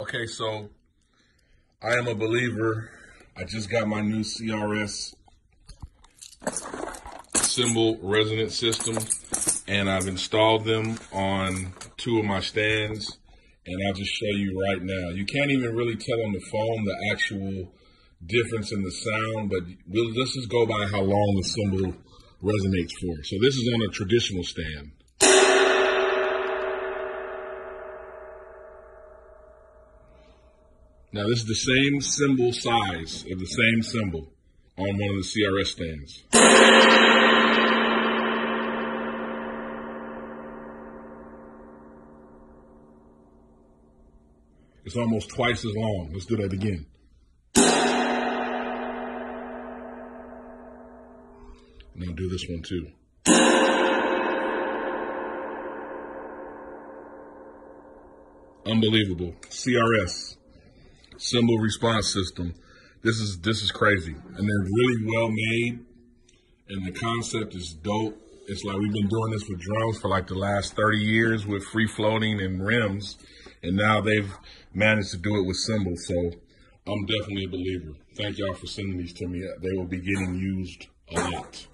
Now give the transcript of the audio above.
Okay, so I am a believer. I just got my new CRS cymbal resonance system, and I've installed them on two of my stands. And I'll just show you right now. You can't even really tell on the phone the actual difference in the sound, but we'll, let's just go by how long the cymbal resonates for. So this is on a traditional stand. Now this is the same cymbal size of the same cymbal on one of the CRS stands. It's almost twice as long. Let's do that again. And I'll do this one too. Unbelievable. CRS cymbal response system. This is this is crazy, and they're really well made, and the concept is dope. It's like we've been doing this with drums for like the last 30 years with free floating and rims, and now they've managed to do it with cymbals. So I'm definitely a believer. Thank y'all for sending these to me. They will be getting used a lot.